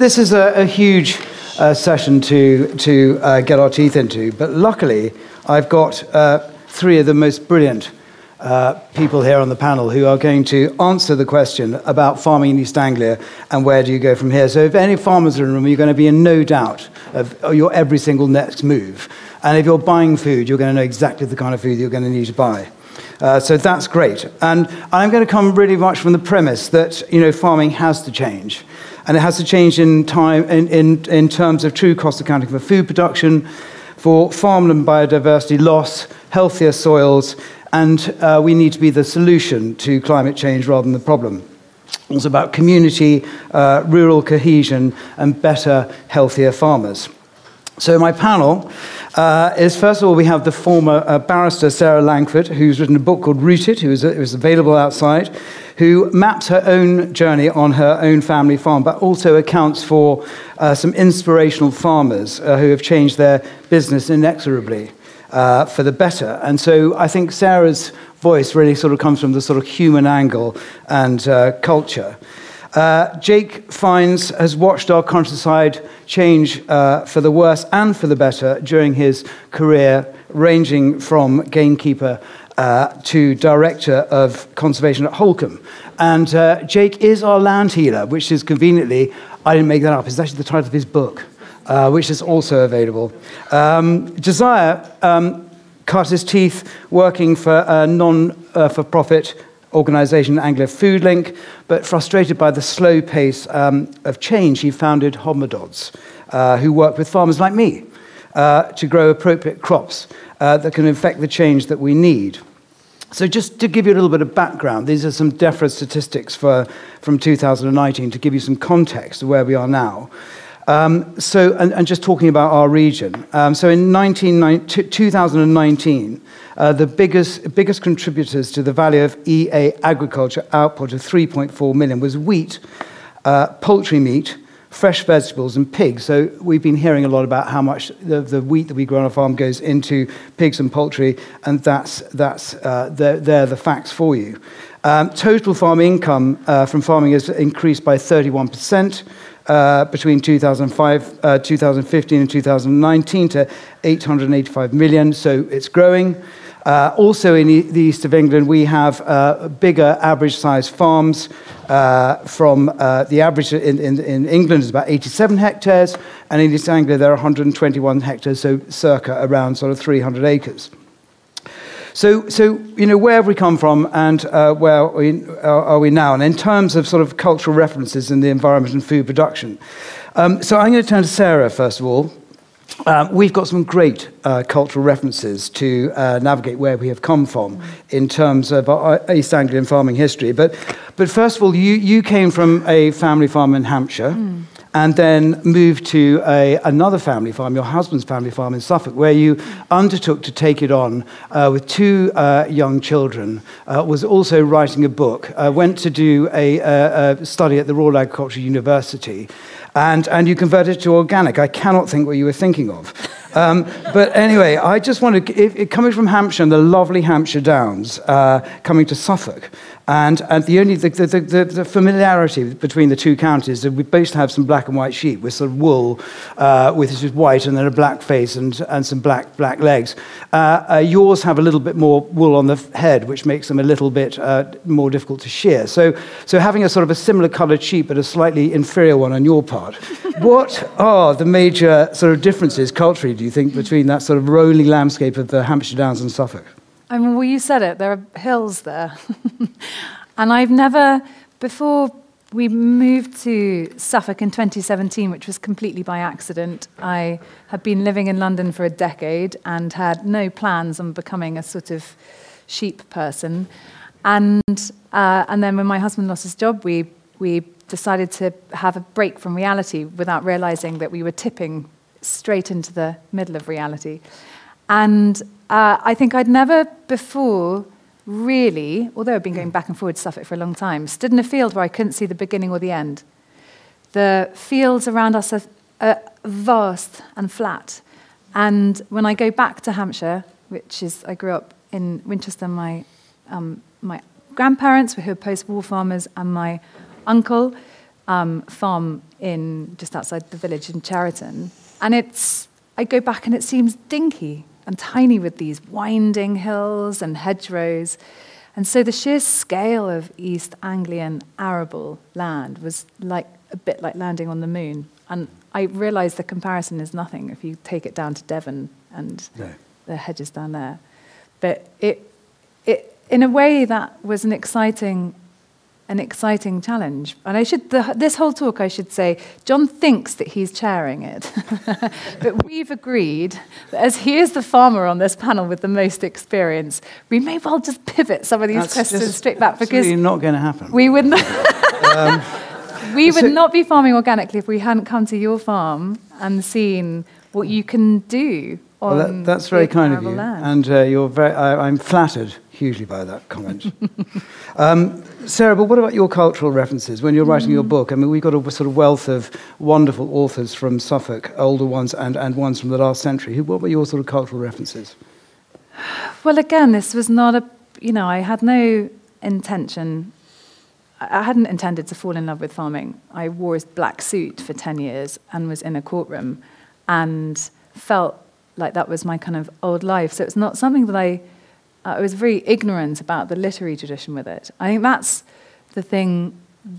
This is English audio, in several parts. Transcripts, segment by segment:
this is a, a huge uh, session to, to uh, get our teeth into, but luckily, I've got uh, three of the most brilliant uh, people here on the panel who are going to answer the question about farming in East Anglia and where do you go from here. So, if any farmers are in the room, you're going to be in no doubt of your every single next move. And if you're buying food, you're going to know exactly the kind of food you're going to need to buy. Uh, so that's great. And I'm going to come really much from the premise that you know, farming has to change. And it has to change in, time, in, in, in terms of true cost accounting for food production, for farmland biodiversity loss, healthier soils, and uh, we need to be the solution to climate change rather than the problem. It's about community, uh, rural cohesion, and better, healthier farmers. So, my panel uh, is first of all, we have the former uh, barrister Sarah Langford, who's written a book called Rooted, who is, is available outside, who maps her own journey on her own family farm, but also accounts for uh, some inspirational farmers uh, who have changed their business inexorably uh, for the better. And so I think Sarah's voice really sort of comes from the sort of human angle and uh, culture. Uh, Jake Fiennes has watched our countryside change uh, for the worse and for the better during his career, ranging from gamekeeper uh, to director of conservation at Holkham. And uh, Jake is our land healer, which is conveniently, I didn't make that up, it's actually the title of his book, uh, which is also available. Um, Josiah um, cut his teeth working for a non uh, for profit organisation, Anglia Food Link, but frustrated by the slow pace um, of change, he founded Hodmedod's, uh, who work with farmers like me uh, to grow appropriate crops uh, that can affect the change that we need. So just to give you a little bit of background, these are some DEFRA statistics for, from 2019 to give you some context of where we are now. Um, so, and, and, just talking about our region. Um, so in 19, 2019, uh, the biggest, biggest contributors to the value of EA agriculture output of 3.4 million was wheat, uh, poultry meat, fresh vegetables, and pigs. So we've been hearing a lot about how much the, the wheat that we grow on our farm goes into pigs and poultry, and that's, that's, uh, they're, the facts for you. Um, total farm income uh, from farming has increased by 31%. Uh, between 2005, uh, 2015 and 2019 to 885 million, so it's growing. Uh, also in the east of England, we have uh, bigger average sized farms. Uh, from uh, the average in, in, in, England is about 87 hectares, and in East Anglia there are 121 hectares, so circa around sort of 300 acres. So, so you know, where have we come from and uh, where are we, are we, now? And in terms of sort of cultural references in the environment and food production. Um, so I'm going to turn to Sarah, first of all. Um, we've got some great uh, cultural references to uh, navigate where we have come from in terms of our East Anglian farming history. But, but first of all, you, you came from a family farm in Hampshire. Mm and then moved to a, another family farm, your husband's family farm in Suffolk, where you undertook to take it on uh, with two uh, young children, uh, was also writing a book, uh, went to do a, a, study at the Royal Agricultural University, and, and you converted to organic. I cannot think what you were thinking of. Um, but anyway, I just wanted, if, if, coming from Hampshire and the lovely Hampshire Downs, uh, coming to Suffolk, and, and the only the, the, the, the, familiarity between the two counties is we both have some black and white sheep with sort of wool, uh, with just white and then a black face and, and some black black legs. Uh, uh, yours have a little bit more wool on the head, which makes them a little bit uh, more difficult to shear. So, so having a sort of a similar coloured sheep but a slightly inferior one on your part, what are the major sort of differences culturally? Do you think between that sort of rolling landscape of the Hampshire Downs and Suffolk? I mean, well, you said it, there are hills there. and I've never, before we moved to Suffolk in 2017, which was completely by accident. I had been living in London for a decade and had no plans on becoming a sort of sheep person. And, uh, and then when my husband lost his job, we, we decided to have a break from reality without realizing that we were tipping straight into the middle of reality. And uh, I think I'd never before really, although I've been going back and forward to Suffolk for a long time, stood in a field where I couldn't see the beginning or the end. The fields around us are, are vast and flat. And when I go back to Hampshire, which is, I grew up in Winchester, my, um, my grandparents who were post war farmers, and my uncle um, farm in just outside the village in Cheriton. And it's, I go back and it seems dinky and tiny with these winding hills and hedgerows. And so the sheer scale of East Anglian arable land was like a bit like landing on the moon. And I realise the comparison is nothing if you take it down to Devon and no. the hedges down there. But it, it, in a way, that was an exciting an exciting challenge. And I should, the, this whole talk, I should say, John thinks that he's chairing it. but we've agreed that as he is the farmer on this panel with the most experience, we may well just pivot some of these That's questions straight back because it's not going to happen. We would not, um, we would so, not be farming organically if we hadn't come to your farm and seen what you can do well, that, that's very kind of you, land. and uh, you're very. I, am flattered hugely by that comment. um, Sarah, but what about your cultural references when you're writing mm. your book? I mean, we've got a sort of wealth of wonderful authors from Suffolk, older ones and, and ones from the last century. What were your sort of cultural references? Well, again, this was not a. You know, I had no intention. I hadn't intended to fall in love with farming. I wore a black suit for 10 years and was in a courtroom and felt like that was my kind of old life. So it's not something that I, I was very ignorant about the literary tradition with it. I think that's the thing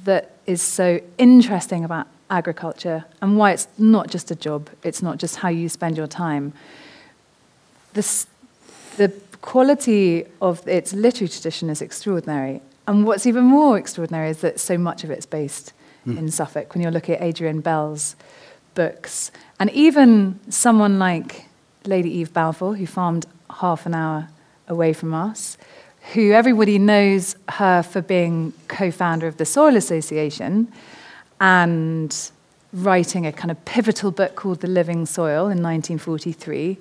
that is so interesting about agriculture and why it's not just a job, it's not just how you spend your time. This, the quality of its literary tradition is extraordinary. And what's even more extraordinary is that so much of it's based mm. in Suffolk. When you look at Adrian Bell's books, and even someone like Lady Eve Balfour, who farmed half an hour away from us, who everybody knows her for being co founder of the Soil Association and writing a kind of pivotal book called The Living Soil in 1943,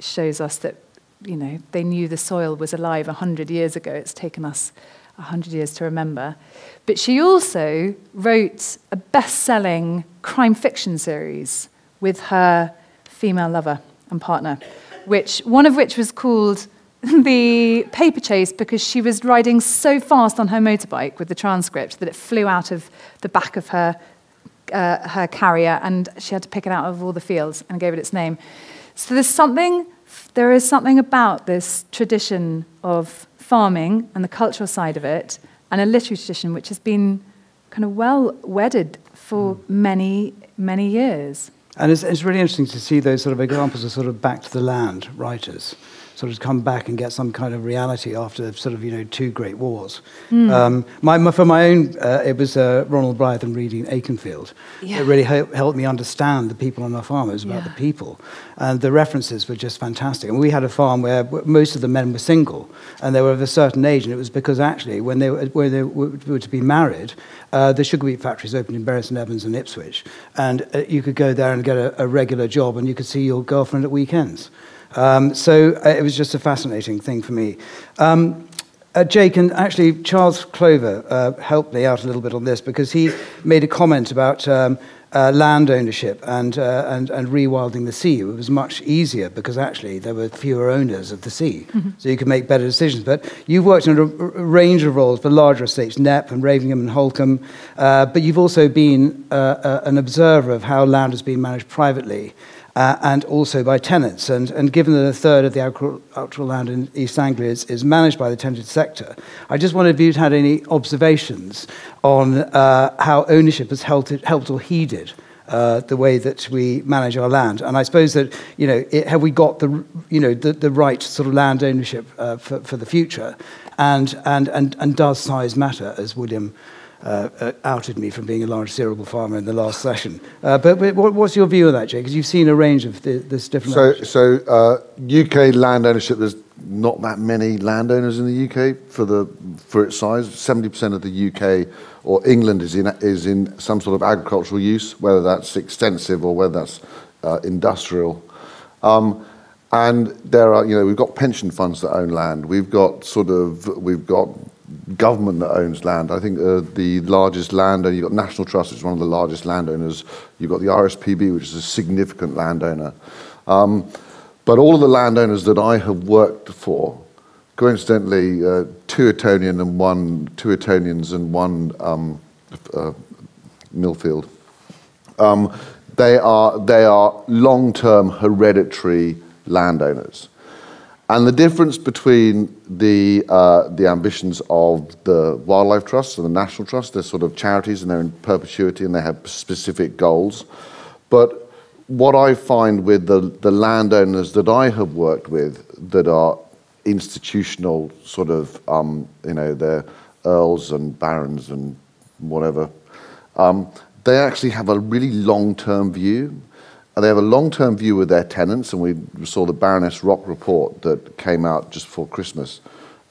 shows us that you know, they knew the soil was alive 100 years ago. It's taken us 100 years to remember. But she also wrote a best selling crime fiction series with her female lover and partner, which one of which was called the paper chase because she was riding so fast on her motorbike with the transcript that it flew out of the back of her uh, her carrier and she had to pick it out of all the fields and gave it its name. So there's something there is something about this tradition of farming and the cultural side of it and a literary tradition which has been kind of well wedded for mm. many many years. And it's, it's really interesting to see those sort of examples of sort of back to the land writers sort of come back and get some kind of reality after sort of you know two great wars. Mm. Um, my, my, for my own, uh, it was uh, Ronald Blythe and reading Akenfield. Yeah. It really helped, me understand the people on our farm. It was about yeah. the people, and the references were just fantastic. And we had a farm where most of the men were single, and they were of a certain age, and it was because actually when they were, where they were to be married, uh, the sugar beet factories opened in Bury St Edmunds and Ipswich, and uh, you could go there and get a, a regular job, and you could see your girlfriend at weekends. Um, so uh, it was just a fascinating thing for me. Um, uh, Jake, and actually Charles Clover uh, helped me out a little bit on this because he made a comment about um, uh, land ownership and, uh, and, and rewilding the sea. It was much easier because actually there were fewer owners of the sea, mm-hmm. so you could make better decisions. But you've worked in a, range of roles for larger estates, Knepp and Raveningham and Holkham, uh, but you've also been uh, an observer of how land has been managed privately uh, and also by tenants. And, and given that a third of the agricultural land in East Anglia is, is managed by the tenanted sector, I just wondered if you'd had any observations on uh, how ownership has helped, helped or heeded uh, the way that we manage our land. And I suppose that, you know, it, have we got the, you know, the, the right sort of land ownership uh, for, for the future? And, and, and, and does size matter, as William uh, uh, outed me from being a large cereal farmer in the last session. Uh, but, but what, what's your view on that, Jay? Because you've seen a range of the, this different. So, so uh, UK land ownership. There's not that many landowners in the UK for the for its size. Seventy percent of the UK or England is in is in some sort of agricultural use, whether that's extensive or whether that's uh, industrial. Um, and there are, you know, we've got pension funds that own land. We've got sort of, we've got government that owns land. I think uh, the largest landowner, you've got National Trust, which is one of the largest landowners. You've got the RSPB, which is a significant landowner. Um, but all of the landowners that I have worked for, coincidentally, uh, two Etonian and one, two Etonians and one um, uh, Millfield. Um, they are, they are long term hereditary landowners. And the difference between the, uh, the ambitions of the Wildlife Trust and the National Trust, they're sort of charities and they're in perpetuity and they have specific goals. But what I find with the, the landowners that I have worked with that are institutional sort of, um, you know, they're earls and barons and whatever, um, they actually have a really long-term view. They have a long-term view with their tenants, and we saw the Baroness Rock report that came out just before Christmas,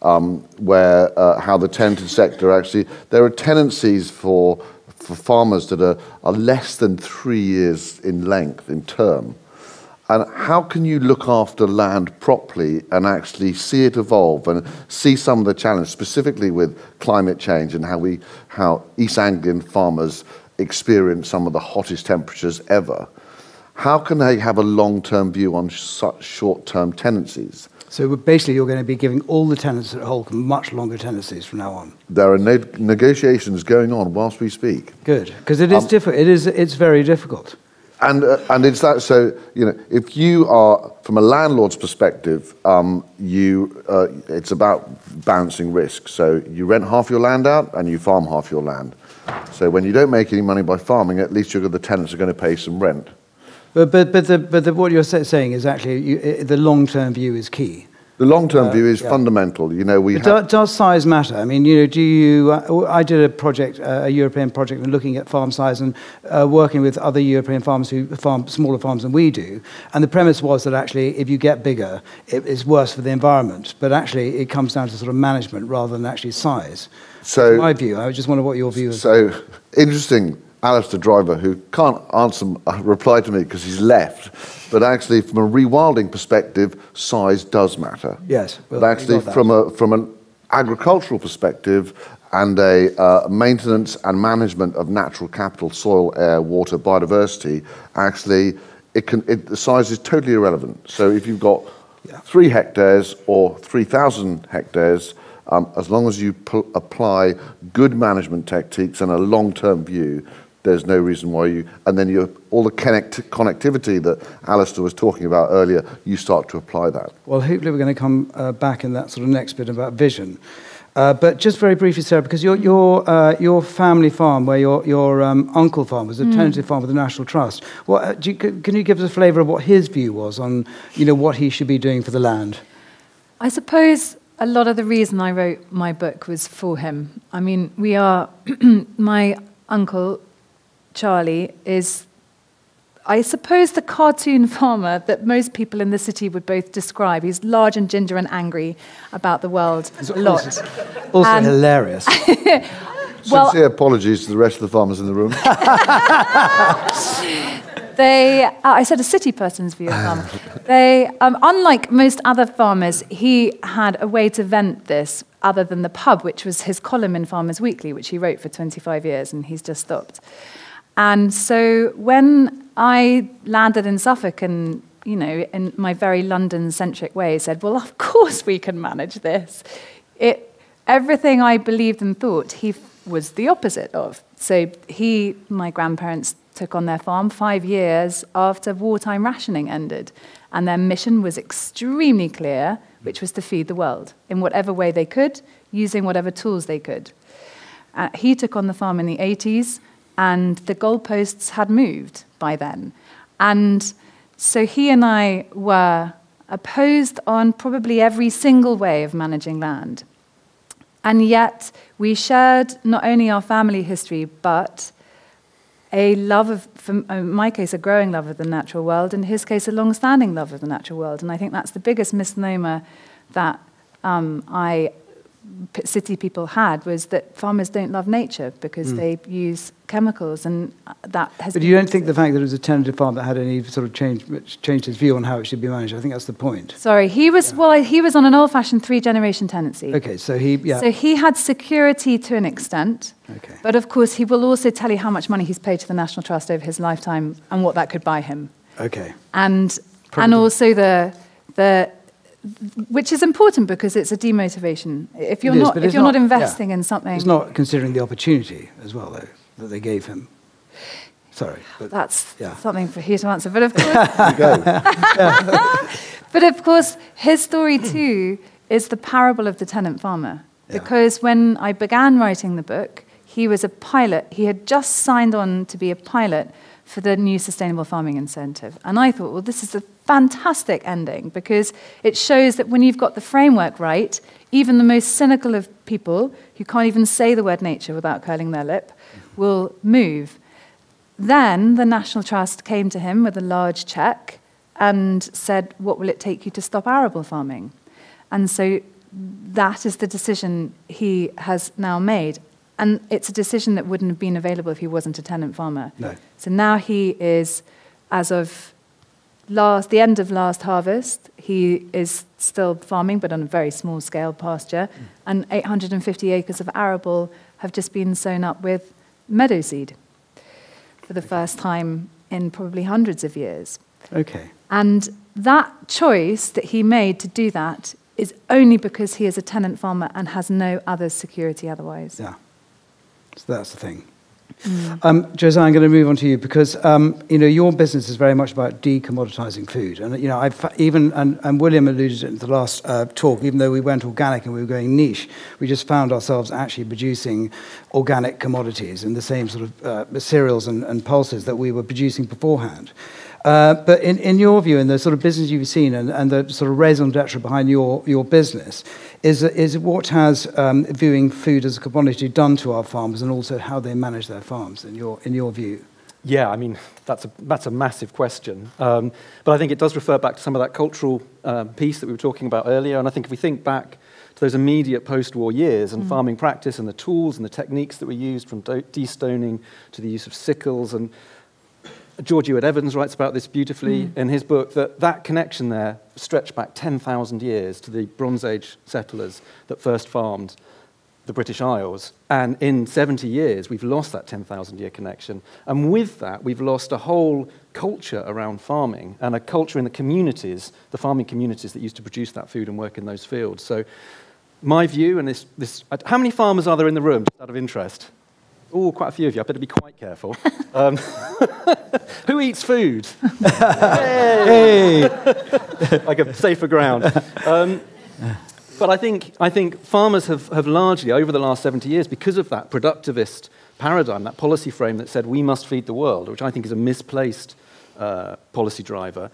um, where uh, how the tenanted sector actually there are tenancies for for farmers that are, are less than three years in length in term. And how can you look after land properly and actually see it evolve and see some of the challenges, specifically with climate change and how we how East Anglian farmers experience some of the hottest temperatures ever. How can they have a long term view on such short term tenancies? So basically, you're going to be giving all the tenants at Holkham much longer tenancies from now on. There are ne- negotiations going on whilst we speak. Good, because it is um, difficult. It is. It's very difficult. And uh, and it's that. So you know, if you are from a landlord's perspective, um, you uh, it's about balancing risk. So you rent half your land out and you farm half your land. So when you don't make any money by farming, at least the tenants are going to pay some rent. But, but, but, the, but the, what you're saying is actually you, the long-term view is key. The long-term uh, view is yeah. fundamental. You know, we do, does size matter? I mean, you know, do you? Uh, I did a project, uh, a European project, and looking at farm size and uh, working with other European farmers who farm smaller farms than we do. And the premise was that actually, if you get bigger, it is worse for the environment. But actually, it comes down to sort of management rather than actually size. So, That's my view. I just wonder what your view is. So interesting. Alistair Driver, who can't answer, uh, reply to me because he's left, but actually, from a rewilding perspective, size does matter. Yes. Well, but actually, from, a, from an agricultural perspective and a uh, maintenance and management of natural capital, soil, air, water, biodiversity, actually, it can, it, the size is totally irrelevant. So if you've got yeah. three hectares or 3,000 hectares, um, as long as you apply good management techniques and a long-term view, there's no reason why you, and then you, all the connect, connectivity that Alistair was talking about earlier, you start to apply that. Well, hopefully we're going to come uh, back in that sort of next bit about vision. Uh, but just very briefly, Sarah, because your, your, uh, your family farm, where your, your um, uncle farm was a mm. tenanted farm with the National Trust, what, uh, you, can you give us a flavour of what his view was on you know, what he should be doing for the land? I suppose a lot of the reason I wrote my book was for him. I mean, we are, my uncle Charlie is, I suppose, the cartoon farmer that most people in the city would both describe. He's large and ginger and angry about the world a lot. Also, also and hilarious. well, Sincere apologies to the rest of the farmers in the room. they, uh, I said a city person's view of farming. they, um, unlike most other farmers, he had a way to vent this other than the pub, which was his column in Farmers Weekly, which he wrote for 25 years, and he's just stopped. And so when I landed in Suffolk and, you know, in my very London centric way, said, well, of course we can manage this. It, everything I believed and thought, he was the opposite of. So he, my grandparents, took on their farm five years after wartime rationing ended. And their mission was extremely clear, which was to feed the world in whatever way they could, using whatever tools they could. Uh, he took on the farm in the 80s and the goalposts had moved by then. And so he and I were opposed on probably every single way of managing land. And yet, we shared not only our family history, but a love of, in my case, a growing love of the natural world, in his case, a long standing love of the natural world. And I think that's the biggest misnomer that um, I city people had was that farmers don't love nature because mm. they use chemicals, and uh, that has. But you don't think the fact that it was a tenanted farm that had any sort of change, changed his view on how it should be managed? I think that's the point. Sorry, he was yeah. well. He was on an old-fashioned three-generation tenancy. Okay, so he yeah. So he had security to an extent. Okay. But of course, he will also tell you how much money he's paid to the National Trust over his lifetime and what that could buy him. Okay. And Probably. and also the the which is important because it's a demotivation. If you're, not, if you're not, not investing yeah. in something. It's not considering the opportunity as well, though, that they gave him. Sorry. but- That's yeah. something for you to answer. But of course, But of course, his story too is the parable of the tenant farmer. Yeah. Because when I began writing the book, he was a pilot. He had just signed on to be a pilot for the new sustainable farming incentive. And I thought, well, this is a fantastic ending because it shows that when you've got the framework right, even the most cynical of people who can't even say the word nature without curling their lip will move. Then the National Trust came to him with a large check and said, What will it take you to stop arable farming? And so that is the decision he has now made. And it's a decision that wouldn't have been available if he wasn't a tenant farmer. No. So now he is, as of last, the end of last harvest, he is still farming, but on a very small scale pasture. Mm. And 850 acres of arable have just been sown up with meadow seed for the first time in probably hundreds of years. Okay. And that choice that he made to do that is only because he is a tenant farmer and has no other security otherwise. Yeah. So that's the thing. Um, Josiah, I'm going to move on to you because um, you know your business is very much about decommoditizing food, and you know I've even and, and William alluded to it in the last uh, talk. Even though we went organic and we were going niche, we just found ourselves actually producing organic commodities in the same sort of uh, cereals and, and pulses that we were producing beforehand. Uh, but in, in your view, in the sort of business you've seen and, and the sort of raison d'etre behind your, your business, is, is what has um, viewing food as a commodity done to our farmers and also how they manage their farms, in your, in your view? Yeah, I mean, that's a, that's a massive question. Um, but I think it does refer back to some of that cultural um, piece that we were talking about earlier. And I think if we think back to those immediate post war years and farming practice and the tools and the techniques that were used from destoning to the use of sickles and George Ewart Evans writes about this beautifully hmm. in his book that that connection there stretched back 10,000 years to the Bronze Age settlers that first farmed the British Isles. And in 70 years, we've lost that 10,000 year connection. And with that, we've lost a whole culture around farming and a culture in the communities, the farming communities that used to produce that food and work in those fields. So, my view, and this, this uh, how many farmers are there in the room, out of interest? Oh, quite a few of you. I better be quite careful. Um, who eats food? Hey! like a safer ground. Um, but I think, I think farmers have, have largely, over the last 70 years, because of that productivist paradigm, that policy frame that said we must feed the world, which I think is a misplaced uh, policy driver,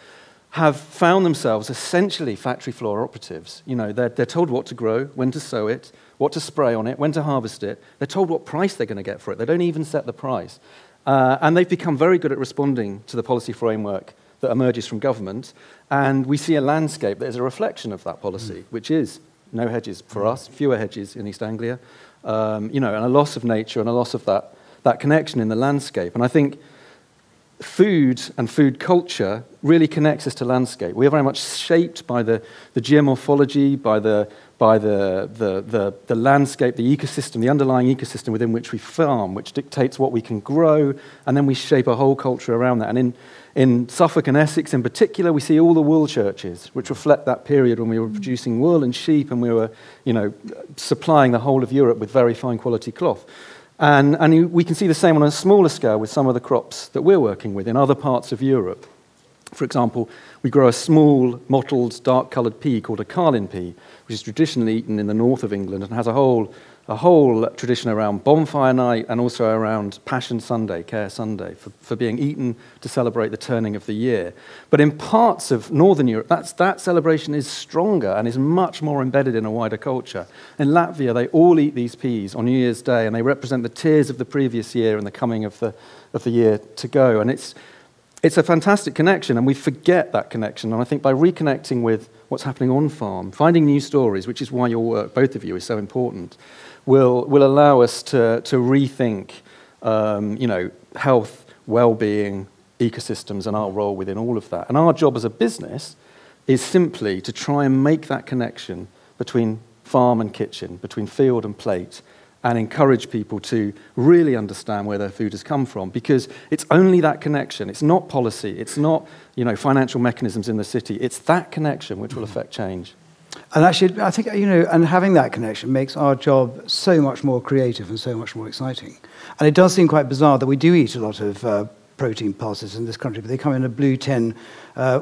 have found themselves essentially factory floor operatives. You know, they're, they're told what to grow, when to sow it, what to spray on it, when to harvest it. They're told what price they're going to get for it. They don't even set the price. Uh, and they've become very good at responding to the policy framework that emerges from government. And we see a landscape that is a reflection of that policy, which is no hedges for us, fewer hedges in East Anglia, um, you know, and a loss of nature and a loss of that, that connection in the landscape. And I think food and food culture really connects us to landscape. We are very much shaped by the, the geomorphology, by, the, by the, the, the, the landscape, the ecosystem, the underlying ecosystem within which we farm, which dictates what we can grow, and then we shape a whole culture around that. And in, in Suffolk and Essex in particular, we see all the wool churches, which reflect that period when we were producing wool and sheep and we were you know, supplying the whole of Europe with very fine quality cloth. And, and we can see the same on a smaller scale with some of the crops that we're working with in other parts of Europe. For example, we grow a small, mottled, dark coloured pea called a carlin pea, which is traditionally eaten in the north of England and has a whole, a whole tradition around bonfire night and also around Passion Sunday, Care Sunday, for, for being eaten to celebrate the turning of the year. But in parts of northern Europe, that celebration is stronger and is much more embedded in a wider culture. In Latvia, they all eat these peas on New Year's Day and they represent the tears of the previous year and the coming of the, of the year to go. And it's, it's a fantastic connection, and we forget that connection. And I think by reconnecting with what's happening on farm, finding new stories, which is why your work, both of you, is so important, will, will allow us to, to rethink um, you know, health, well being, ecosystems, and our role within all of that. And our job as a business is simply to try and make that connection between farm and kitchen, between field and plate, and encourage people to really understand where their food has come from because it's only that connection. It's not policy. It's not you know financial mechanisms in the city. It's that connection which will affect change And actually, I think, you know, and having that connection makes our job so much more creative and so much more exciting. And it does seem quite bizarre that we do eat a lot of uh, protein pulses in this country, but they come in a blue tin, uh,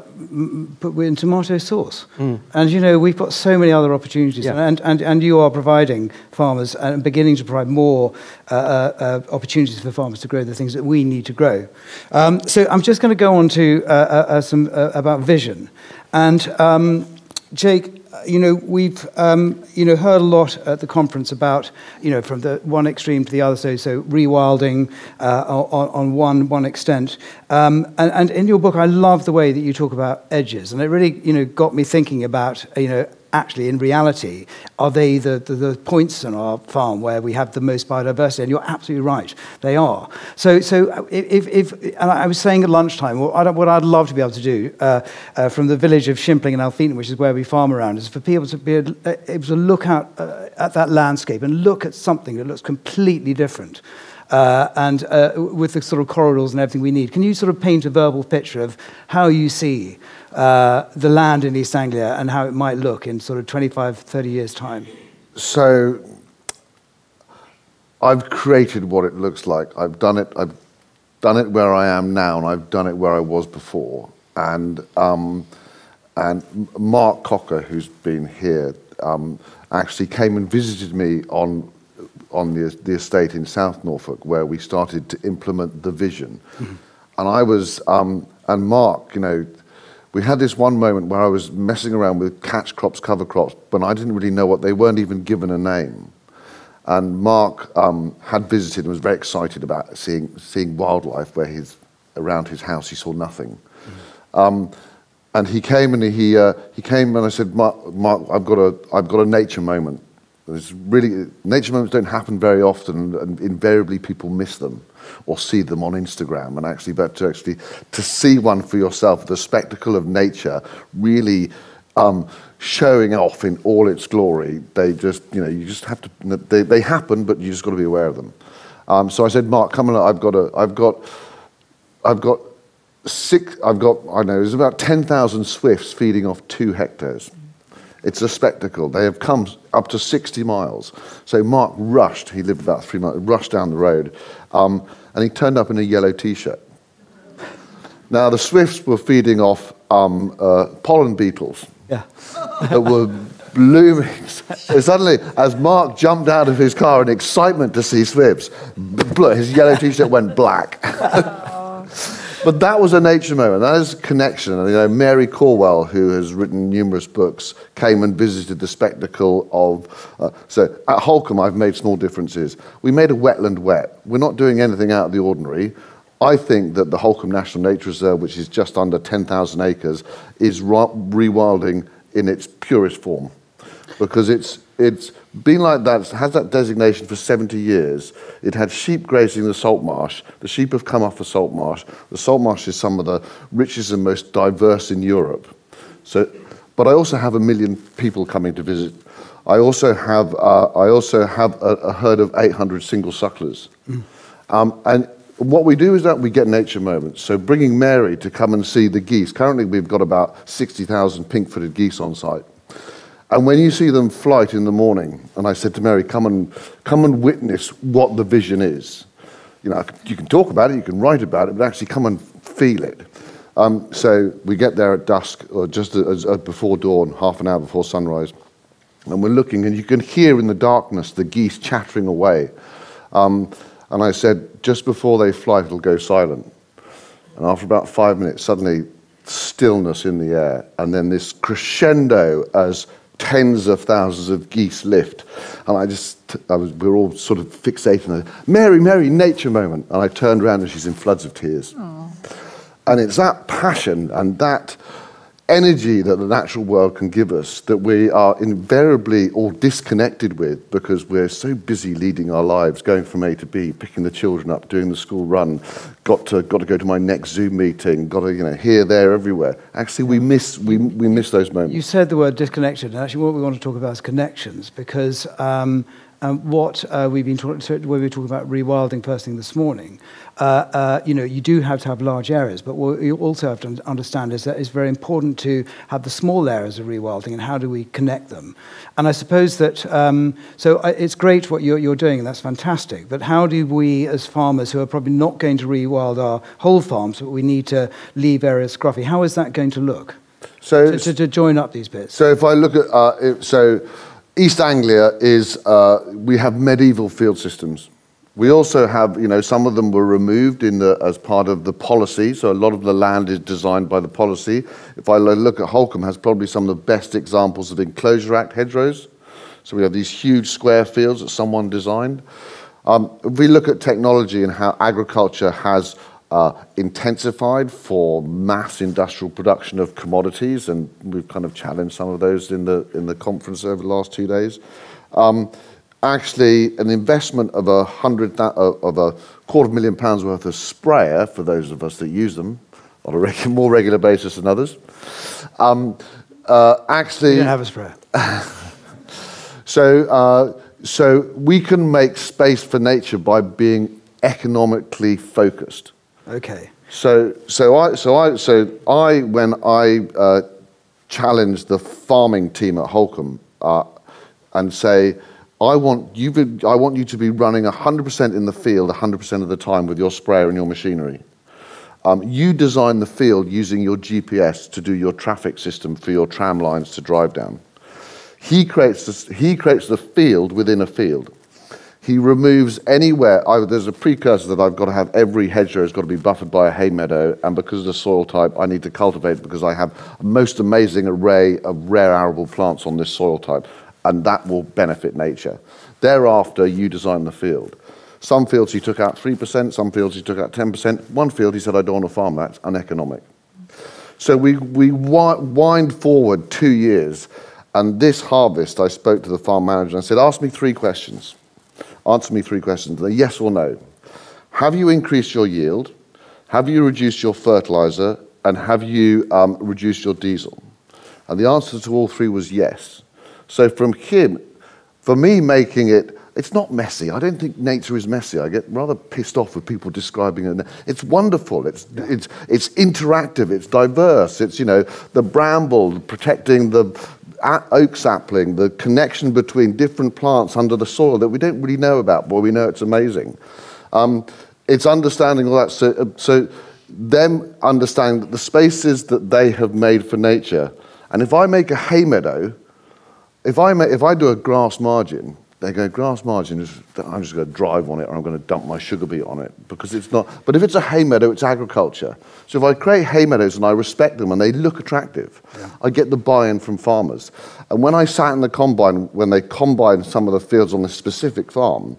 but in tomato sauce. Mm. And you know, we've got so many other opportunities, yeah. and, and, and you are providing farmers and beginning to provide more uh, uh, uh, opportunities for farmers to grow the things that we need to grow. Um, so I'm just going to go on to uh, uh, some about vision. And um, Jake, you know, we've um, you know heard a lot at the conference about you know from the one extreme to the other. So so rewilding uh, on, on one one extent. Um, and, and in your book, I love the way that you talk about edges, and it really you know got me thinking about you know actually, in reality, are they the, the, the, points on our farm where we have the most biodiversity? And you're absolutely right, they are. So, so if, if and I was saying at lunchtime, what, what I'd love to be able to do uh, uh, from the village of Shimpling and Alpheton, which is where we farm around, is for people to be able to look out uh, at that landscape and look at something that looks completely different. Uh, and uh, with the sort of corridors and everything we need. Can you sort of paint a verbal picture of how you see uh, the land in East Anglia and how it might look in sort of 25, 30 years' time? So I've created what it looks like. I've done it. I've done it where I am now, and I've done it where I was before. And um, and Mark Cocker, who's been here, um, actually came and visited me on on the, the estate in South Norfolk, where we started to implement the vision. Mm-hmm. And I was, um, and Mark, you know, we had this one moment where I was messing around with catch crops, cover crops, but I didn't really know what they weren't even given a name. And Mark um, had visited and was very excited about seeing seeing wildlife where he's around his house he saw nothing. Mm-hmm. Um, and he came and he uh, he came and I said, Mark, Mark, I've got a I've got a nature moment. There's really nature moments don't happen very often, and invariably people miss them or see them on Instagram. And actually, but to actually to see one for yourself, the spectacle of nature, really um, showing off in all its glory. They just, you know, you just have to. They, they happen, but you just got to be aware of them. Um, so I said, Mark, come on, I've got a, I've got, I've got six. I've got, I know, there's about ten thousand swifts feeding off two hectares. It's a spectacle. They have come up to 60 miles. So Mark rushed, he lived about three miles, rushed down the road, um, and he turned up in a yellow t shirt. Now, the swifts were feeding off um, uh, pollen beetles yeah. that were blooming. so suddenly, as Mark jumped out of his car in excitement to see swifts, his yellow t shirt went black. But that was a nature moment. That is a connection. And, you know, Mary Colwell, who has written numerous books, came and visited the spectacle of. Uh, so at Holkham, I've made small differences. We made a wetland wet. We're not doing anything out of the ordinary. I think that the Holkham National Nature Reserve, which is just under 10,000 acres, is rewilding in its purest form because it's it's been like that, it has that designation for 70 years. It had sheep grazing the salt marsh. The sheep have come off the salt marsh. The salt marsh is some of the richest and most diverse in Europe. So, but I also have a million people coming to visit. I also have, uh, I also have a, a, herd of 800 single sucklers. Mm. Um, and what we do is that we get nature moments. So bringing Mary to come and see the geese. Currently, we've got about 60,000 pink-footed geese on site. And when you see them flight in the morning, and I said to Mary, come and, come and witness what the vision is. You know, you can talk about it, you can write about it, but actually come and feel it. Um, so we get there at dusk, or just as, as before dawn, half an hour before sunrise. And we're looking, and you can hear in the darkness the geese chattering away. Um, and I said, just before they fly, it'll go silent. And after about five minutes, suddenly stillness in the air, and then this crescendo as tens of thousands of geese lift. And I just, I was, we were all sort of on it. Mary, Mary, nature moment. And I turned around and she's in floods of tears. Aww. And it's that passion and that energy that the natural world can give us that we are invariably all disconnected with because we're so busy leading our lives, going from A to B, picking the children up, doing the school run, got to, got to go to my next Zoom meeting, got to, you know, here, there, everywhere. Actually, we miss, we, we miss those moments. You said the word disconnected, and actually what we want to talk about is connections because um, what uh, we've been talking, where we were talking about rewilding first thing this morning, uh, uh, you know, you do have to have large areas, but what you also have to understand is that it's very important to have the small areas of rewilding and how do we connect them. And I suppose that, um, so uh, it's great what you're, you're doing, and that's fantastic, but how do we, as farmers who are probably not going to rewild our whole farms, but we need to leave areas scruffy, how is that going to look? So, to, to, to join up these bits. So if I look at, uh, so East Anglia is, uh, we have medieval field systems. We also have, you know, some of them were removed in the, as part of the policy, so a lot of the land is designed by the policy. If I look at Holkham, has probably some of the best examples of Enclosure Act hedgerows. So we have these huge square fields that someone designed. Um, if we look at technology and how agriculture has uh, intensified for mass industrial production of commodities, and we've kind of challenged some of those in the in the conference over the last two days. Um, actually, an investment of a hundred uh, of a quarter of a million pounds worth of sprayer for those of us that use them on a reg- more regular basis than others. Um, uh, actually, you don't have a sprayer. so, uh, so we can make space for nature by being economically focused. Okay. So, so I, so I, so I, when I uh, challenge the farming team at Holkham uh, and say, I want you, I want you to be running 100% in the field 100% of the time with your sprayer and your machinery. Um, you design the field using your GPS to do your traffic system for your tram lines to drive down. He creates, this, he creates the field within a field. He removes anywhere. I, there's a precursor that I've got to have every hedgerow has got to be buffered by a hay meadow, and because of the soil type, I need to cultivate because I have a most amazing array of rare arable plants on this soil type, and that will benefit nature. Thereafter, you design the field. Some fields he took out 3%, some fields he took out 10%. One field he said, I don't want to farm that, it's uneconomic. So we, we wind forward two years, and this harvest, I spoke to the farm manager and I said, Ask me three questions. Answer me three questions. They're yes or no. Have you increased your yield? Have you reduced your fertilizer? And have you um, reduced your diesel? And the answer to all three was yes. So from him, for me making it, it's not messy. I don't think nature is messy. I get rather pissed off with people describing it. It's wonderful. It's, it's, it's interactive. It's diverse. It's, you know, the bramble protecting the, oak sapling, the connection between different plants under the soil that we don't really know about, but we know it's amazing. Um, it's understanding all that. So, uh, so, them understanding that the spaces that they have made for nature, and if I make a hay meadow, if I, make, if I do a grass margin, they go, grass margin is, I'm just going to drive on it or I'm going to dump my sugar beet on it because it's not. But if it's a hay meadow, it's agriculture. So if I create hay meadows and I respect them and they look attractive, yeah. I get the buy in from farmers. And when I sat in the combine, when they combined some of the fields on this specific farm,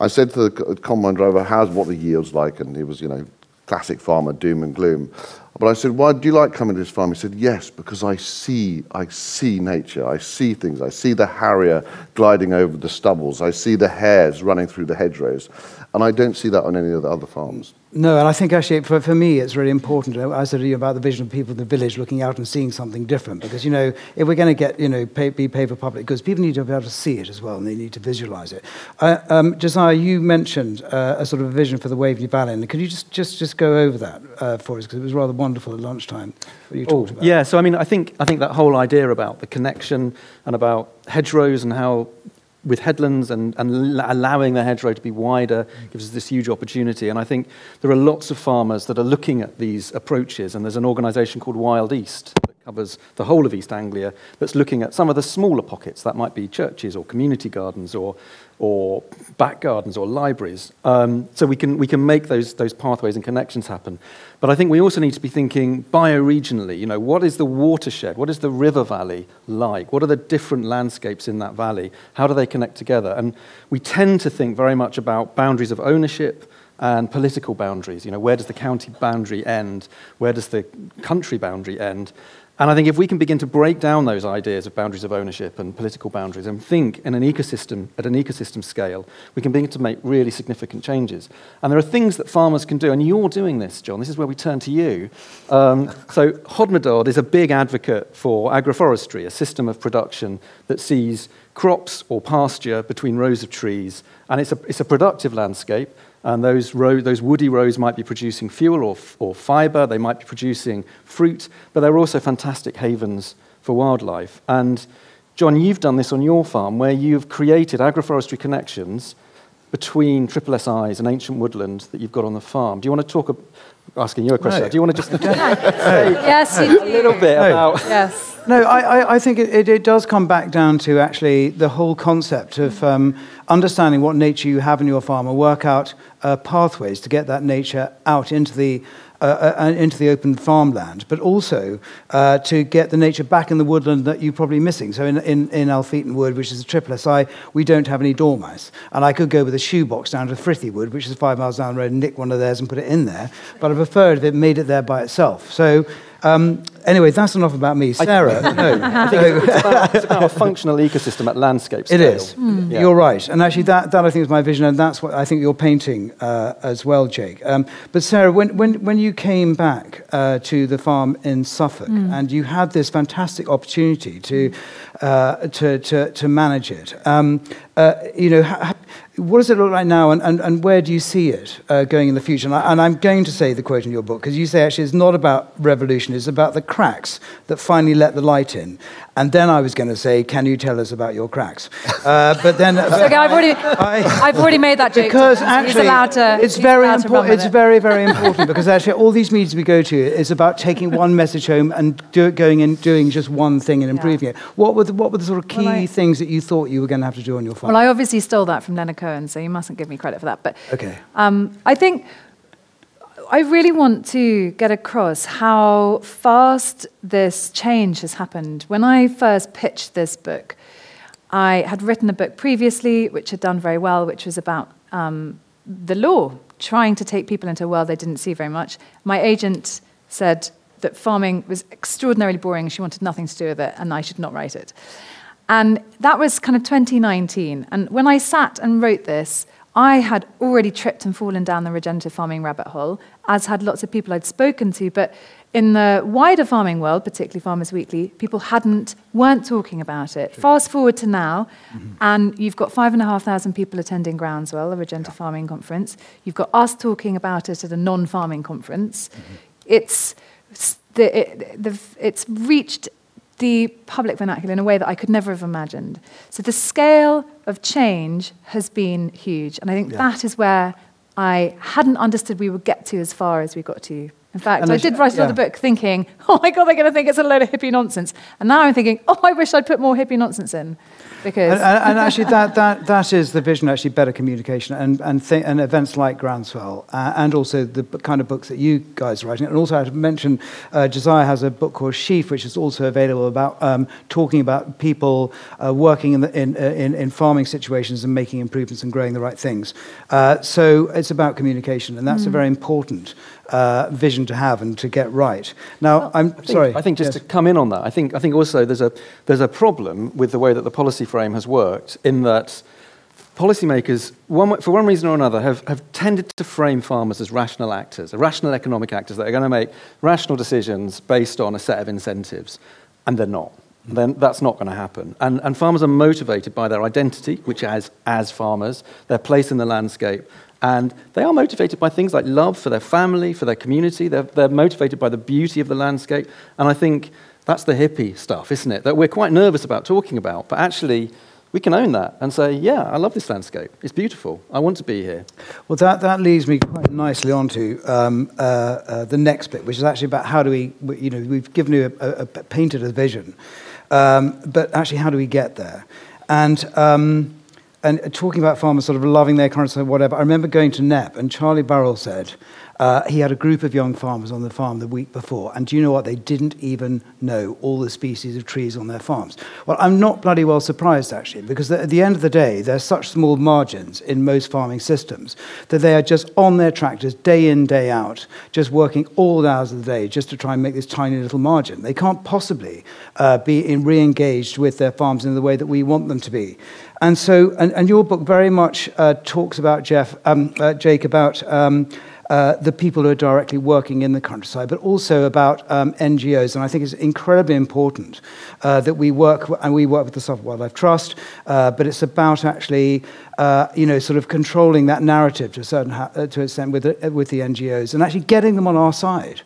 I said to the combine driver, how's what the yield's like? And he was, you know, classic farmer, doom and gloom. But I said, why do you like coming to this farm? He said, yes, because I see, I see nature. I see things. I see the harrier gliding over the stubbles. I see the hares running through the hedgerows. And I don't see that on any of the other farms. No, and I think actually for, for me it's really important. I said to you about the vision of people in the village looking out and seeing something different because, you know, if we're going to get, you know, pay, be paid for public goods, people need to be able to see it as well and they need to visualize it. Uh, um, Josiah, you mentioned uh, a sort of a vision for the Waveney Valley. And could you just, just, just go over that uh, for us because it was rather wonderful at lunchtime what you talked oh, about. Yeah, so I mean, I think, I think that whole idea about the connection and about hedgerows and how with headlands and, and allowing the hedgerow to be wider gives us this huge opportunity. And I think there are lots of farmers that are looking at these approaches, and there's an organisation called Wild East covers the whole of East Anglia that's looking at some of the smaller pockets. That might be churches or community gardens or or back gardens or libraries. Um, so we can, we can make those, those pathways and connections happen. But I think we also need to be thinking bioregionally. You know, what is the watershed? What is the river valley like? What are the different landscapes in that valley? How do they connect together? And we tend to think very much about boundaries of ownership and political boundaries. You know, where does the county boundary end? Where does the country boundary end? And I think if we can begin to break down those ideas of boundaries of ownership and political boundaries and think in an ecosystem, at an ecosystem scale, we can begin to make really significant changes. And there are things that farmers can do, and you're doing this, John. This is where we turn to you. Um, so Hodmedod is a big advocate for agroforestry, a system of production that sees crops or pasture between rows of trees. And it's a, it's a productive landscape and those, row, those woody rows might be producing fuel or, or fiber, they might be producing fruit, but they're also fantastic havens for wildlife. And John, you've done this on your farm where you've created agroforestry connections between triple SIs and ancient woodland that you've got on the farm. Do you want to talk, asking you a question, no. do you want to just say yes, a little bit no. about... Yes. No, I, I think it, it, it, does come back down to actually the whole concept of um, understanding what nature you have in your farm and work out uh, pathways to get that nature out into the uh, uh, into the open farmland, but also uh, to get the nature back in the woodland that you're probably missing. So in, in, in Alpheton Wood, which is a triple SI, we don't have any dormice. And I could go with a shoebox down to Frithy Wood, which is five miles down the road, and nick one of theirs and put it in there. But I prefer if it made it there by itself. So um, anyway, that's enough about me. Sarah, I, no. I think it's, it's, about, it's, about, a functional ecosystem at landscape scale. It is. Mm. Yeah. You're right. And actually, that, that I think is my vision, and that's what I think you're painting uh, as well, Jake. Um, but Sarah, when, when, when you came back uh, to the farm in Suffolk, mm. and you had this fantastic opportunity to, uh, to, to, to manage it, um, uh, you know, ha, what does it look like now, and, and, and where do you see it uh, going in the future? And, I, am going to say the quote in your book, because you say actually it's not about revolution, it's about the cracks that finally let the light in. And then I was going to say, can you tell us about your cracks? Uh, but then... But okay, I've already, I, have already made that joke. Because actually, to, it's, very, impo- it's it. very, very important, because actually all these meetings we go to is about taking one message home and do, going and doing just one thing and improving yeah. it. What were, the, what were the sort of key well, I, things that you thought you were going to have to do on your farm? Well, I obviously stole that from Leonard Cohen, so you mustn't give me credit for that. But okay. Um, I think I really want to get across how fast this change has happened. When I first pitched this book, I had written a book previously which had done very well, which was about um, the law, trying to take people into a world they didn't see very much. My agent said that farming was extraordinarily boring, she wanted nothing to do with it, and I should not write it. And that was kind of 2019. And when I sat and wrote this, I had already tripped and fallen down the regenerative farming rabbit hole, as had lots of people I'd spoken to. But in the wider farming world, particularly Farmers Weekly, people hadn't, weren't talking about it. Fast forward to now, mm-hmm. and you've got five and a half thousand people attending Groundswell, the regenerative yeah. farming conference. You've got us talking about it at a non-farming conference. Mm-hmm. It's, the, it, the, it's reached the public vernacular in a way that I could never have imagined. So the scale of change has been huge. And I think yeah. that is where I hadn't understood we would get to as far as we got to. In fact, I did write another yeah. book thinking, oh my God, they're going to think it's a load of hippie nonsense. And now I'm thinking, oh, I wish I'd put more hippie nonsense in. Because and, and, and actually, that, that, that is the vision, actually, better communication and, and, th- and events like Groundswell, uh, and also the kind of books that you guys are writing. And also, I should mention, uh, Josiah has a book called Sheaf, which is also available about um, talking about people uh, working in, the, in, uh, in, in, farming situations and making improvements and growing the right things. Uh, so it's about communication, and that's mm. a very important uh, vision to have and to get right. Now, well, I'm I think, sorry. I think just yes. to come in on that, I think, I think also there's a, there's a problem with the way that the policy frame has worked in that policymakers, one, for one reason or another, have, have tended to frame farmers as rational actors, rational economic actors that are going to make rational decisions based on a set of incentives, and they're not. Then that's not going to happen. And, and farmers are motivated by their identity, which is as farmers, their place in the landscape, and they are motivated by things like love for their family, for their community. They're, they're motivated by the beauty of the landscape. And I think that's the hippie stuff, isn't it? That we're quite nervous about talking about. But actually, we can own that and say, yeah, I love this landscape. It's beautiful. I want to be here. Well, that, that leads me quite nicely on to um, uh, uh, the next bit, which is actually about how do we, you know, we've given you a, a, a painted a vision, um, but actually, how do we get there? And um, and talking about farmers sort of loving their currency or whatever, I remember going to KNEPP and Charlie Burrell said, Uh, he had a group of young farmers on the farm the week before, and do you know what? They didn't even know all the species of trees on their farms. Well, I'm not bloody well surprised, actually, because at the end of the day, there's such small margins in most farming systems that they are just on their tractors day in, day out, just working all hours of the day just to try and make this tiny little margin. They can't possibly uh, be in re-engaged with their farms in the way that we want them to be. And so, and, and your book very much uh, talks about, Jeff, um, uh, Jake, about um, uh, the people who are directly working in the countryside, but also about um, NGOs. And I think it's incredibly important uh, that we work, and we work with the Suffolk Wildlife Trust, uh, but it's about actually, uh, you know, sort of controlling that narrative to a certain uh, to an extent with the, with the NGOs and actually getting them on our side.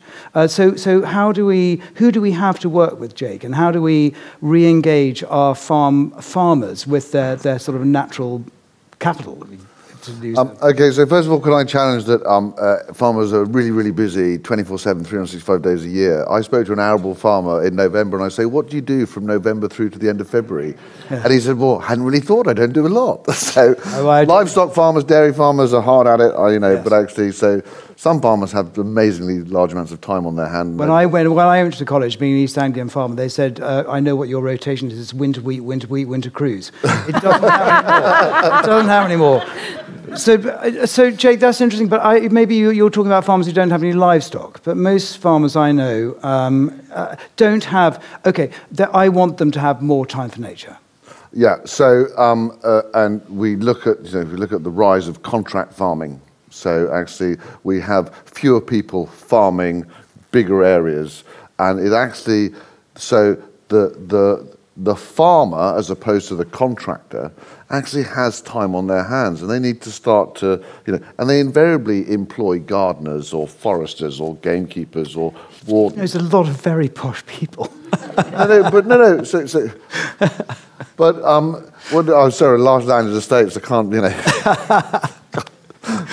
so, so how do we, who do we have to work with, Jake, and how do we re-engage our farm farmers with their, their sort of natural capital? Um, okay, so first of all, can I challenge that um, uh, farmers are really, really busy 24 7, 365 days a year? I spoke to an arable farmer in November and I say, What do you do from November through to the end of February? And he said, Well, I hadn't really thought, I don't do a lot. so oh, livestock farmers, dairy farmers are hard at it, you know, yes. but actually, so some farmers have amazingly large amounts of time on their hand. When I went, when I went to college, being an East Anglian farmer, they said, uh, "I know what your rotation is: it's winter wheat, winter wheat, winter cruise." It doesn't have anymore. It doesn't have anymore. So, uh, so Jake, that's interesting. But I, maybe you, are talking about farmers who don't have any livestock. But most farmers I know um, uh, don't have. Okay, I want them to have more time for nature. Yeah. So, um, uh, and we look at you know, if we look at the rise of contract farming so actually, we have fewer people farming bigger areas, and it actually so the the the farmer, as opposed to the contractor, actually has time on their hands, and they need to start to you know, and they invariably employ gardeners or foresters or gamekeepers or wardens. There's a lot of very posh people. no, no, but no, no. So, so, but um, what, oh, sorry, large landed estates. I can't, you know.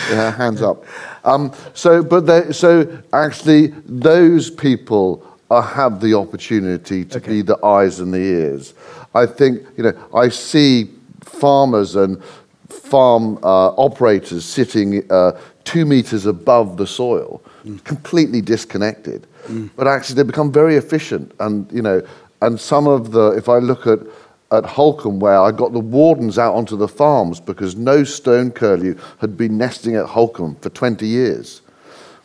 yeah, hands up. Um, so, but they, so actually, those people are, have the opportunity to okay. be the eyes and the ears. I think you know. I see farmers and farm uh, operators sitting uh, two meters above the soil, mm. completely disconnected. Mm. But actually, they become very efficient, and you know, and some of the. If I look at at Holkham where I got the wardens out onto the farms because no stone curlew had been nesting at Holkham for 20 years.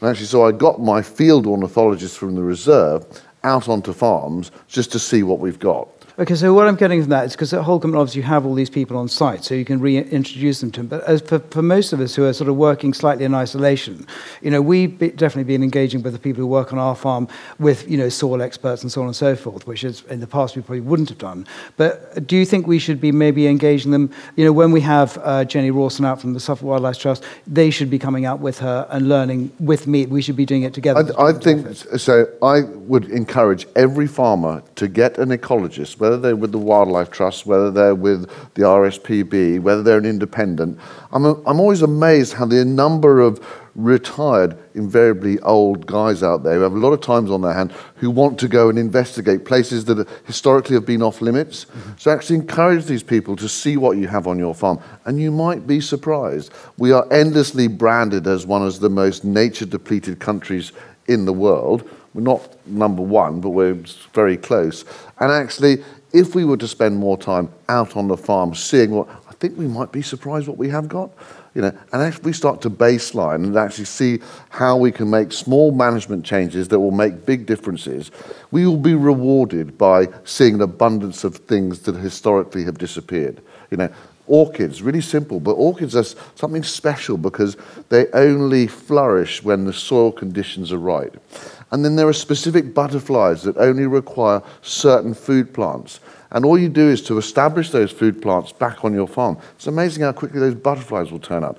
And actually, so I got my field ornithologists from the reserve out onto farms just to see what we've got. Okay, so what I'm getting from that is because at Holkham, obviously, you have all these people on site, so you can reintroduce them to them. But as for, for most of us who are sort of working slightly in isolation, you know, we've be, definitely been engaging with the people who work on our farm with, you know, soil experts and so on and so forth, which is in the past we probably wouldn't have done. But do you think we should be maybe engaging them? You know, when we have uh, Jenny Rawson out from the Suffolk Wildlife Trust, they should be coming out with her and learning with me. We should be doing it together. I, I think so. I would encourage every farmer to get an ecologist whether they're with the Wildlife Trust, whether they're with the RSPB, whether they're an independent. I'm, a, I'm always amazed how the number of retired, invariably old guys out there who have a lot of times on their hand who want to go and investigate places that historically have been off limits. Mm-hmm. So actually encourage these people to see what you have on your farm. And you might be surprised. We are endlessly branded as one of the most nature depleted countries in the world. We're not number one, but we're very close. And actually, if we were to spend more time out on the farm seeing what, I think we might be surprised what we have got. You know, and if we start to baseline and actually see how we can make small management changes that will make big differences, we will be rewarded by seeing an abundance of things that historically have disappeared. You know, orchids, really simple, but orchids are something special because they only flourish when the soil conditions are right. And then there are specific butterflies that only require certain food plants. And all you do is to establish those food plants back on your farm. It's amazing how quickly those butterflies will turn up.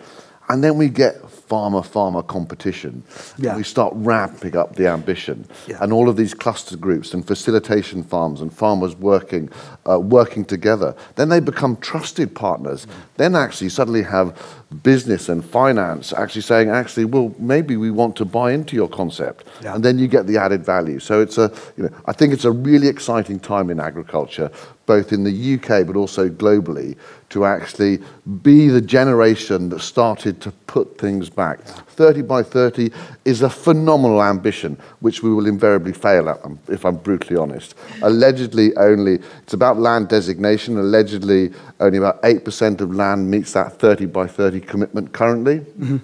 And then we get farmer farmer competition. Yeah. We start ramping up the ambition. Yeah. And all of these cluster groups and facilitation farms and farmers working, uh, working together. Then they become trusted partners. Mm. Then actually suddenly have business and finance actually saying, actually, well, maybe we want to buy into your concept. Yeah. And then you get the added value. So it's a, you know, I think it's a really exciting time in agriculture both in the UK but also globally, to actually be the generation that started to put things back. 30 by 30 is a phenomenal ambition, which we will invariably fail at, um, if I'm brutally honest. Allegedly, only, it's about land designation. Allegedly, only about 8% of land meets that 30 by 30 commitment currently. Mm-hmm.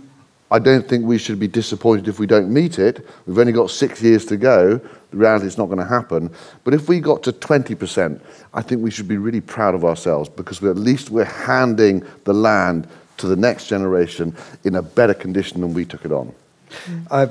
I don't think we should be disappointed if we don't meet it. We've only got six years to go. The reality is not going to happen. But if we got to 20%, I think we should be really proud of ourselves because at least we're handing the land to the next generation in a better condition than we took it on. Uh,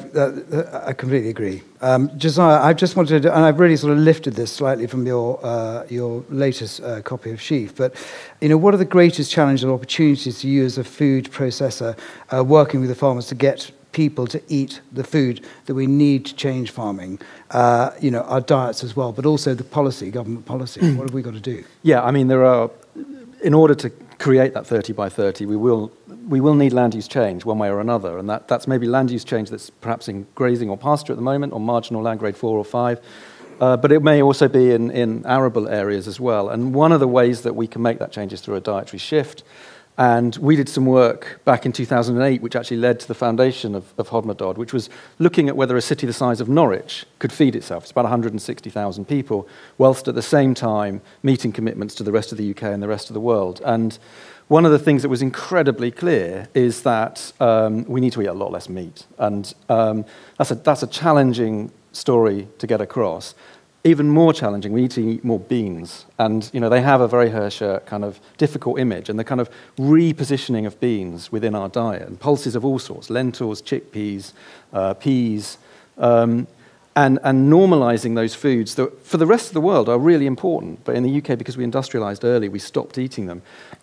I completely agree. Um, Josiah, I just wanted to, and I've really sort of lifted this slightly from your, uh, your latest uh, copy of Sheaf, but you know, what are the greatest challenges and opportunities to you as a food processor uh, working with the farmers to get people to eat the food that we need to change farming, uh, you know, our diets as well, but also the policy, government policy. what have we got to do? Yeah, I mean, there are, in order to create that 30 by 30, we will, we will need land use change one way or another. And that, that's maybe land use change that's perhaps in grazing or pasture at the moment, or marginal land grade four or five. Uh, but it may also be in, in arable areas as well. And one of the ways that we can make that change is through a dietary shift. And we did some work back in 2008, which actually led to the foundation of, of Hodmedod, which was looking at whether a city the size of Norwich could feed itself. It's about 160,000 people, whilst at the same time meeting commitments to the rest of the UK and the rest of the world. And one of the things that was incredibly clear is that um, we need to eat a lot less meat. And um, that's, a, that's a challenging story to get across even more challenging, we need to eat more beans. And, you know, they have a very Hirscher kind of difficult image and the kind of repositioning of beans within our diet and pulses of all sorts, lentils, chickpeas, uh, peas, um, and, and normalizing those foods that for the rest of the world are really important. But in the UK, because we industrialized early, we stopped eating them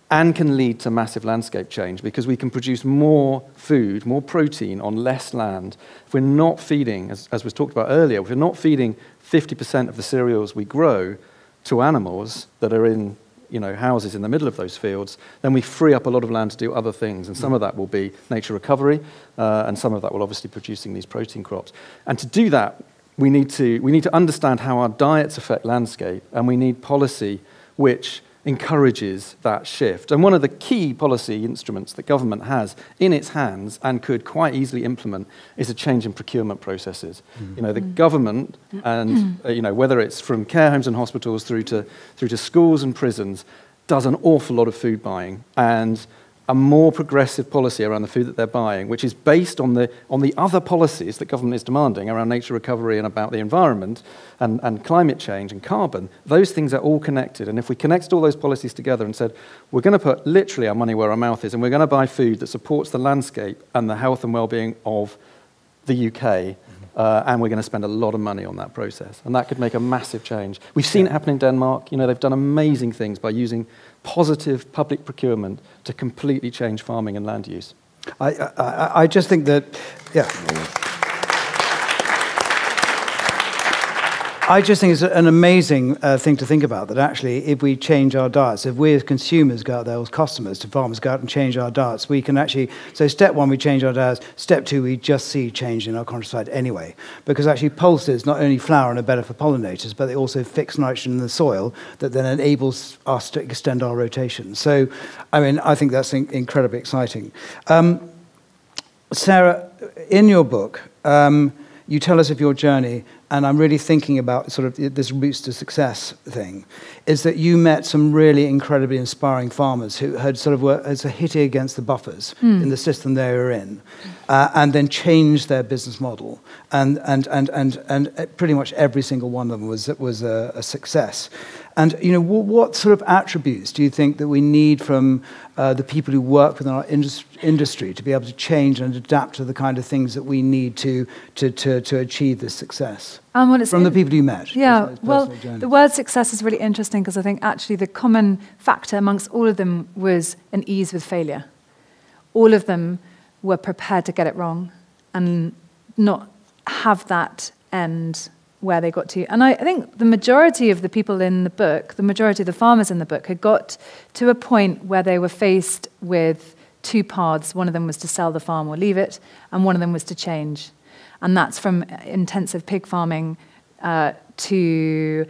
and can lead to massive landscape change because we can produce more food, more protein on less land. If we're not feeding, as, as was talked about earlier, if we're not feeding 50% of the cereals we grow to animals that are in you know, houses in the middle of those fields, then we free up a lot of land to do other things. And some of that will be nature recovery, uh, and some of that will obviously be producing these protein crops. And to do that, we need to, we need to understand how our diets affect landscape, and we need policy which encourages that shift. And one of the key policy instruments that government has in its hands and could quite easily implement is a change in procurement processes. Mm. You know, the mm. government and uh, you know whether it's from care homes and hospitals through to through to schools and prisons does an awful lot of food buying and a more progressive policy around the food that they're buying, which is based on the, on the other policies that government is demanding around nature recovery and about the environment and, and climate change and carbon, those things are all connected. And if we connected all those policies together and said, we're going to put literally our money where our mouth is, and we're going to buy food that supports the landscape and the health and well-being of the UK, uh, and we're going to spend a lot of money on that process. And that could make a massive change. We've seen it happen in Denmark. You know, they've done amazing things by using positive public procurement to completely change farming and land use. I, I, I just think that, yeah. I just think it's an amazing uh, thing to think about that actually, if we change our diets, if we as consumers go out there, as customers to farmers go out and change our diets, we can actually. So, step one, we change our diets. Step two, we just see change in our countryside anyway. Because actually, pulses not only flower and are better for pollinators, but they also fix nitrogen in the soil that then enables us to extend our rotation. So, I mean, I think that's in- incredibly exciting. Um, Sarah, in your book, um, you tell us of your journey and I'm really thinking about sort of this roots to success thing, is that you met some really incredibly inspiring farmers who had sort of were as a hitting against the buffers mm. in the system they were in, uh, and then changed their business model, and and and and and pretty much every single one of them was was a, a success. And you know, what, what, sort of attributes do you think that we need from uh, the people who work within our indus- industry to be able to change and adapt to the kind of things that we need to to to, to achieve this success? Um, well, from the people you met. Yeah, well, the word success is really interesting because I think actually the common factor amongst all of them was an ease with failure. All of them were prepared to get it wrong and not have that end where they got to. And I, I think the majority of the people in the book, the majority of the farmers in the book, had got to a point where they were faced with two paths. One of them was to sell the farm or leave it, and one of them was to change and that's from intensive pig farming uh, to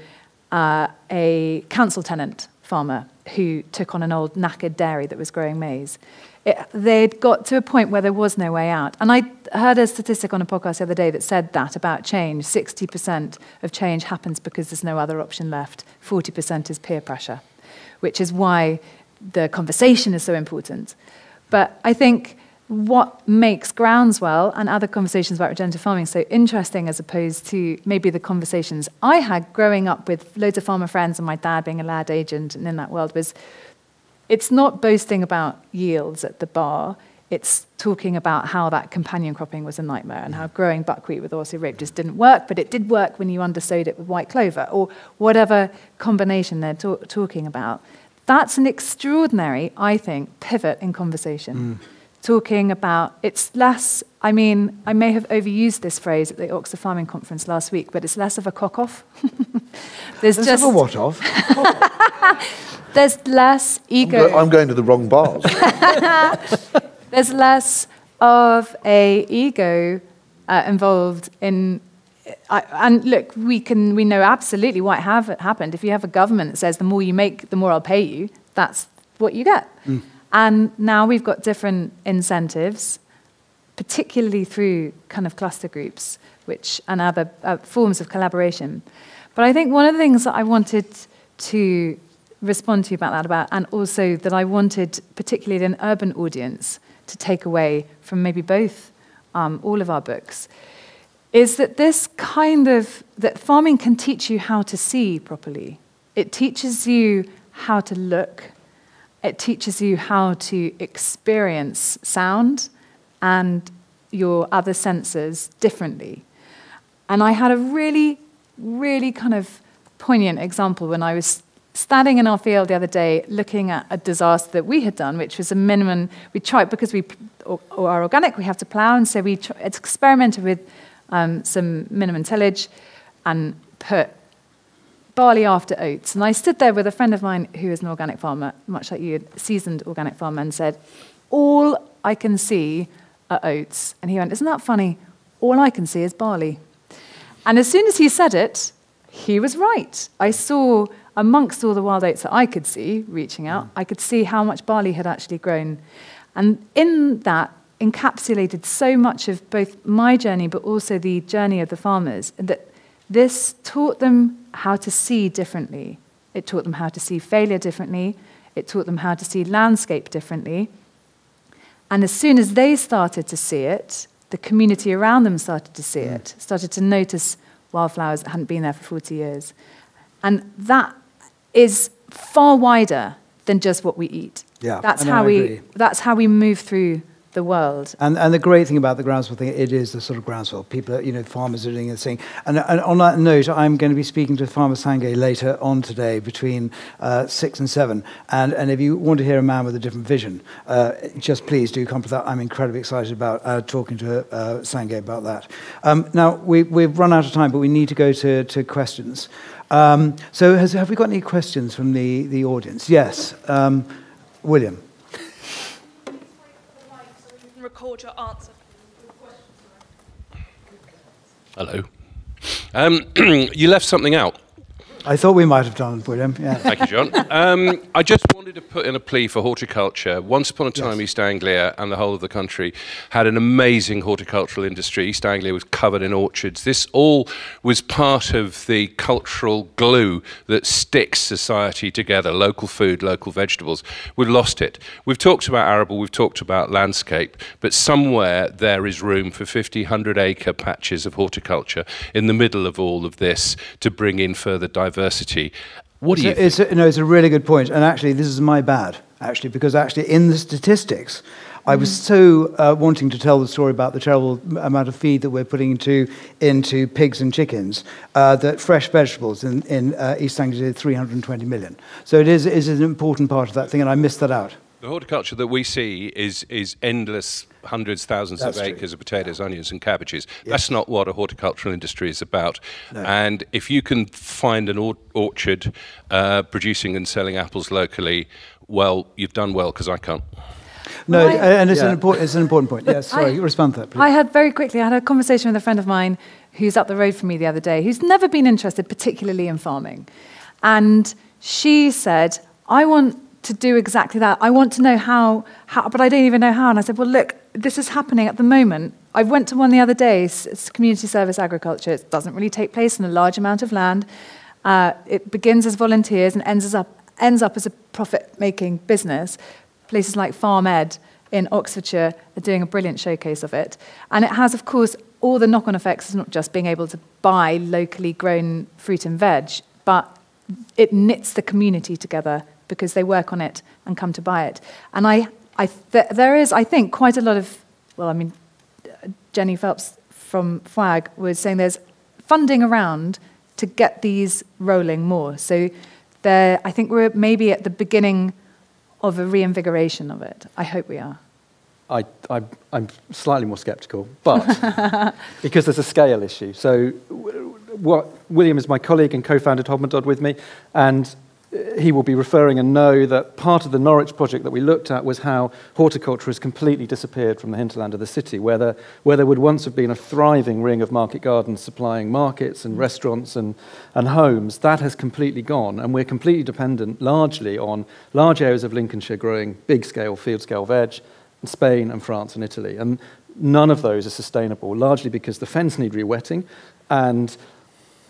uh, a council tenant farmer who took on an old knackered dairy that was growing maize. It, they'd got to a point where there was no way out. And I heard a statistic on a podcast the other day that said that about change 60% of change happens because there's no other option left, 40% is peer pressure, which is why the conversation is so important. But I think what makes Groundswell and other conversations about regenerative farming so interesting as opposed to maybe the conversations I had growing up with loads of farmer friends and my dad being a lad agent and in that world was it's not boasting about yields at the bar. It's talking about how that companion cropping was a nightmare and how growing buckwheat with oilseed rape just didn't work, but it did work when you undersowed it with white clover or whatever combination they're ta- talking about. That's an extraordinary, I think, pivot in conversation. Mm talking about it's less, I mean, I may have overused this phrase at the Oxford Farming Conference last week, but it's less of a cock off. There's less just. Of a what off? There's less ego. I'm, go- I'm going to the wrong bars. There's less of a ego uh, involved in I, and look, we can we know absolutely what have happened. If you have a government that says the more you make, the more I'll pay you, that's what you get. Mm. And now we've got different incentives, particularly through kind of cluster groups, which and other uh, forms of collaboration. But I think one of the things that I wanted to respond to you about that about, and also that I wanted, particularly an urban audience, to take away from maybe both um, all of our books, is that this kind of that farming can teach you how to see properly. It teaches you how to look it teaches you how to experience sound and your other senses differently. And I had a really, really kind of poignant example when I was standing in our field the other day looking at a disaster that we had done, which was a minimum, we tried, because we or, or are organic, we have to plough, and so we experimented with um, some minimum tillage and put barley after oats. And I stood there with a friend of mine who is an organic farmer, much like you, a seasoned organic farmer, and said, All I can see are oats. And he went, Isn't that funny? All I can see is barley. And as soon as he said it, he was right. I saw, amongst all the wild oats that I could see reaching out, I could see how much barley had actually grown. And in that, encapsulated so much of both my journey but also the journey of the farmers that this taught them how to see differently. It taught them how to see failure differently. It taught them how to see landscape differently. And as soon as they started to see it, the community around them started to see mm. it, started to notice wildflowers that hadn't been there for 40 years. And that is far wider than just what we eat. Yeah, that's how we that's how we move through the world. And, and the great thing about the groundswell thing, it is the sort of groundswell. People, are, you know, farmers are doing this thing. And, and on that note, I'm going to be speaking to Farmer Sangay later on today between uh, six and seven. And, and if you want to hear a man with a different vision, uh, just please do come to that. I'm incredibly excited about uh, talking to uh, Sangay about that. Um, now, we, we've run out of time, but we need to go to, to questions. Um, so has, have we got any questions from the, the audience? Yes. Um, William record your answer. Hello. Um, you left something out. I thought we might have done, William. Yeah. Thank you, John. Um, I just wanted to put in a plea for horticulture. Once upon a time, yes. East Anglia and the whole of the country had an amazing horticultural industry. East Anglia was covered in orchards. This all was part of the cultural glue that sticks society together local food, local vegetables. We've lost it. We've talked about arable, we've talked about landscape, but somewhere there is room for 50, 100 acre patches of horticulture in the middle of all of this to bring in further diversity diversity. What do you? It's a, no, it's a really good point, and actually, this is my bad. Actually, because actually, in the statistics, I was mm. so uh, wanting to tell the story about the terrible amount of feed that we're putting into, into pigs and chickens uh, that fresh vegetables in, in uh, East Anglia did 320 million. So it is, is an important part of that thing, and I missed that out. The horticulture that we see is, is endless hundreds, thousands That's of acres true. of potatoes, yeah. onions, and cabbages. Yes. That's not what a horticultural industry is about. No. And if you can find an or- orchard uh, producing and selling apples locally, well, you've done well because I can't. No, I, and it's, yeah. an important, it's an important point. Yes, sorry, I, respond to that, please. I had very quickly, I had a conversation with a friend of mine who's up the road from me the other day, who's never been interested particularly in farming. And she said, I want to do exactly that. I want to know how, how, but I don't even know how. And I said, well, look, this is happening at the moment. I went to one the other day, it's community service agriculture. It doesn't really take place in a large amount of land. Uh, it begins as volunteers and ends up, ends up as a profit-making business. Places like Farm Ed in Oxfordshire are doing a brilliant showcase of it. And it has, of course, all the knock-on effects of not just being able to buy locally grown fruit and veg, but it knits the community together because they work on it and come to buy it. And I, I th- there is, I think, quite a lot of, well, I mean, Jenny Phelps from FWAG was saying there's funding around to get these rolling more. So there, I think we're maybe at the beginning of a reinvigoration of it. I hope we are. I, I, am slightly more sceptical, but because there's a scale issue. So, what William is my colleague and co-founded Hodmedod with me, and he will be referring and know that part of the Norwich project that we looked at was how horticulture has completely disappeared from the hinterland of the city, where there, where there would once have been a thriving ring of market gardens supplying markets and restaurants and, and homes. That has completely gone, and we're completely dependent largely on large areas of Lincolnshire growing big scale, field scale veg, and Spain and France and Italy. And none of those are sustainable, largely because the fens need rewetting and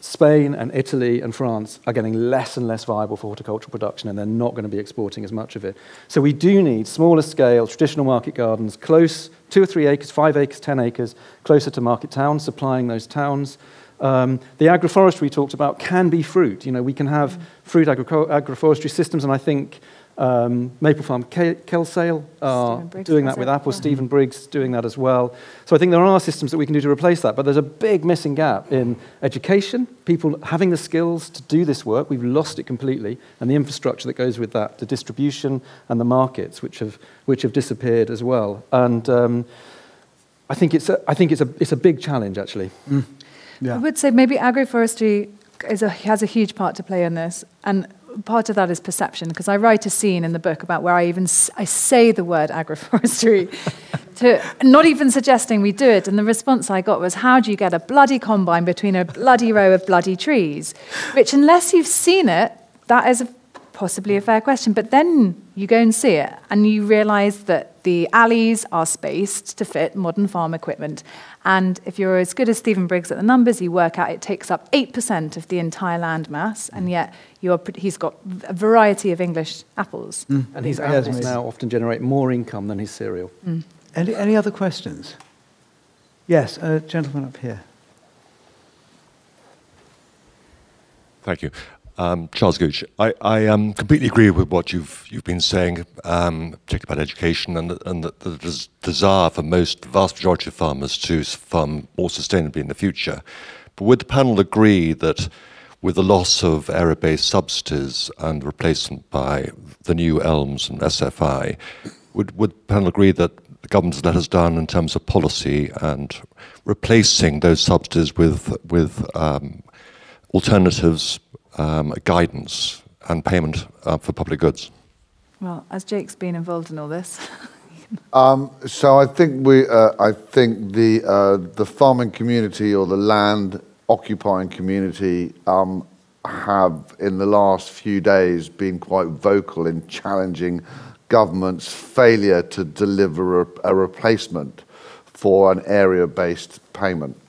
Spain and Italy and France are getting less and less viable for horticultural production and they're not going to be exporting as much of it. So we do need smaller scale, traditional market gardens, close, two or three acres, five acres, 10 acres, closer to market towns, supplying those towns. Um, the agroforestry we talked about can be fruit. You know, we can have fruit agro agroforestry systems, and I think um, Maple Farm Kelsale are doing that with Apple. Yeah. Stephen Briggs doing that as well. So I think there are systems that we can do to replace that. But there's a big missing gap in education, people having the skills to do this work. We've lost it completely. And the infrastructure that goes with that, the distribution and the markets, which have, which have disappeared as well. And um, I think, it's a, I think it's, a, it's a big challenge, actually. Mm. Yeah. I would say maybe agroforestry is a, has a huge part to play in this. And part of that is perception because I write a scene in the book about where I even I say the word agroforestry, to not even suggesting we do it. And the response I got was, "How do you get a bloody combine between a bloody row of bloody trees?" Which, unless you've seen it, that is a, possibly a fair question. But then you go and see it, and you realise that the alleys are spaced to fit modern farm equipment, and if you're as good as Stephen Briggs at the numbers, you work out it takes up 8% of the entire land mass, and yet he's got a variety of English apples. Mm. And his apples now often generate more income than his cereal. Mm. Any, any other questions? Yes, a gentleman up here. Thank you. Um, Charles Gooch, I, I um, completely agree with what you've you've been saying, um, particularly about education and, and the, the, desire for most, the vast majority of farmers to farm more sustainably in the future. But would the panel agree that with the loss of area-based subsidies and replacement by the new ELMS and SFI, would, would the panel agree that the government has let us down in terms of policy and replacing those subsidies with, with um, alternatives um, guidance and payment uh, for public goods? Well, as Jake's been involved in all this. um, so I think we, uh, I think the uh, the farming community or the land occupying community um, have in the last few days been quite vocal in challenging government's failure to deliver a, a replacement for an area-based payment.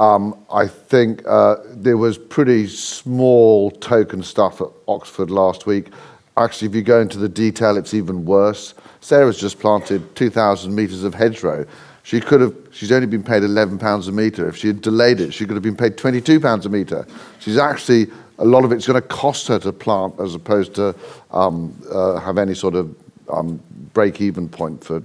Um, I think uh, there was pretty small token stuff at Oxford last week. Actually, if you go into the detail, it's even worse. Sarah's just planted 2,000 metres of hedgerow. She could have, she's only been paid 11 pounds a metre. If she had delayed it, she could have been paid 22 pounds a metre. She's actually, a lot of it's going to cost her to plant as opposed to um, uh, have any sort of um, break-even point for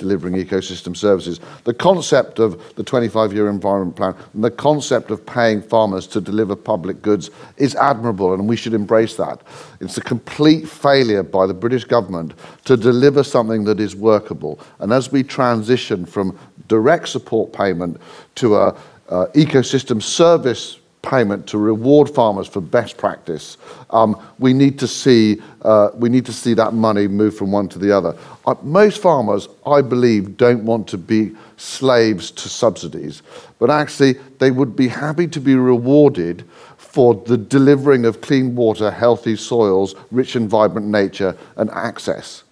delivering ecosystem services. The concept of the 25-year environment plan and the concept of paying farmers to deliver public goods is admirable and we should embrace that. It's a complete failure by the British government to deliver something that is workable. And as we transition from direct support payment to a uh, ecosystem service payment to reward farmers for best practice, um, we need to see uh, we need to see that money move from one to the other. Uh, most farmers, I believe, don't want to be slaves to subsidies, but actually they would be happy to be rewarded for the delivering of clean water, healthy soils, rich and vibrant nature, and access.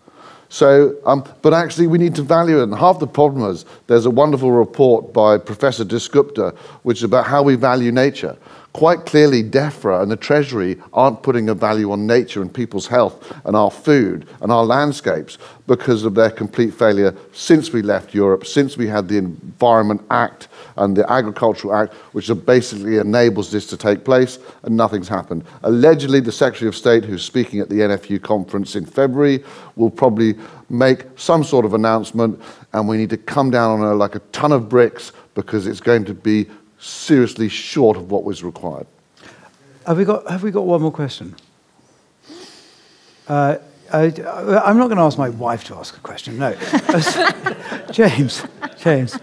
So, um, but actually, we need to value it. And half the problem is there's a wonderful report by Professor Dasgupta, which is about how we value nature. Quite clearly, DEFRA and the Treasury aren't putting a value on nature and people's health and our food and our landscapes because of their complete failure since we left Europe, since we had the Environment Act and the Agricultural Act, which basically enables this to take place, and nothing's happened. Allegedly, the Secretary of State, who's speaking at the NFU conference in February, will probably make some sort of announcement, and we need to come down on her like a ton of bricks because it's going to be seriously short of what was required. Have we got, have we got one more question? Uh, I, am not going to ask my wife to ask a question, no. James, James.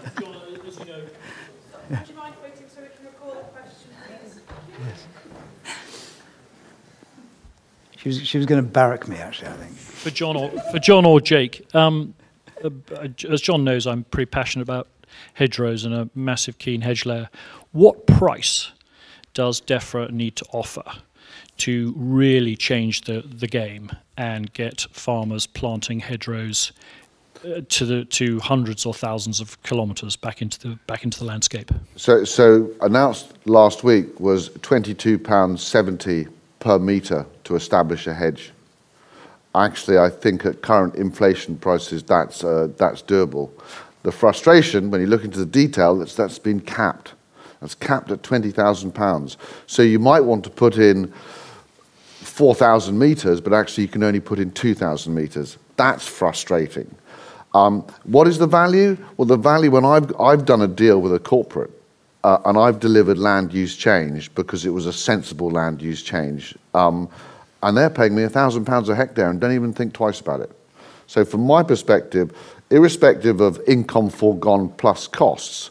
She was, she was going to barrack me, actually, I think. For John or, for John or Jake, um, uh, as John knows, I'm pretty passionate about hedgerows and a massive keen hedge layer. What price does DEFRA need to offer to really change the, the game and get farmers planting hedgerows uh, to the to hundreds or thousands of kilometres back into the back into the landscape. So, so announced last week was twenty two pounds seventy per metre to establish a hedge. Actually, I think at current inflation prices, that's, uh, that's doable. The frustration, when you look into the detail, that's, that's been capped. That's capped at £20,000. So you might want to put in 4,000 metres, but actually you can only put in 2,000 metres. That's frustrating. Um, what is the value? Well, the value when I've, I've done a deal with a corporate uh, and I've delivered land use change because it was a sensible land use change. Um, and they're paying me a thousand pounds a hectare and don't even think twice about it. So, from my perspective, irrespective of income foregone plus costs,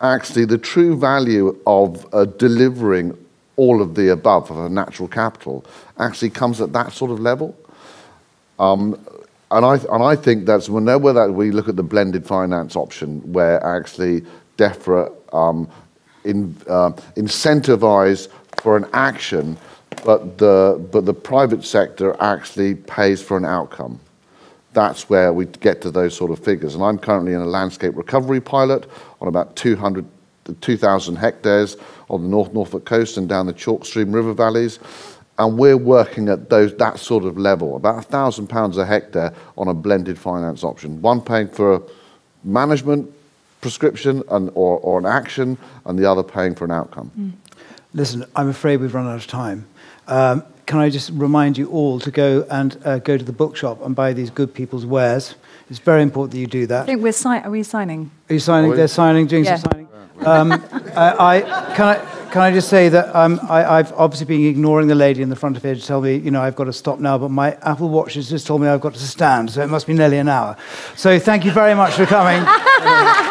actually the true value of uh, delivering all of the above of a natural capital actually comes at that sort of level. Um, and I, and I think that's whenever that we look at the blended finance option, where actually DEFRA um, in, uh, incentivize for an action, but the, but the private sector actually pays for an outcome. That's where we get to those sort of figures. And I'm currently in a landscape recovery pilot on about 200, 2,000 hectares on the North Norfolk coast and down the chalk stream river valleys. And we're working at those, that sort of level, about £1,000 a hectare on a blended finance option. One paying for a management, prescription and, or, or an action, and the other paying for an outcome. Mm. Listen, I'm afraid we've run out of time. Um, can I just remind you all to go and uh, go to the bookshop and buy these good people's wares? It's very important that you do that. I think we're si- are we signing? Are you signing? They're signing. Doing yeah. some signing. Um, I, I, can I can I just say that um, I, have obviously been ignoring the lady in the front of here to tell me, you know, I've got to stop now, but my Apple Watch has just told me I've got to stand, so it must be nearly an hour. So thank you very much for coming.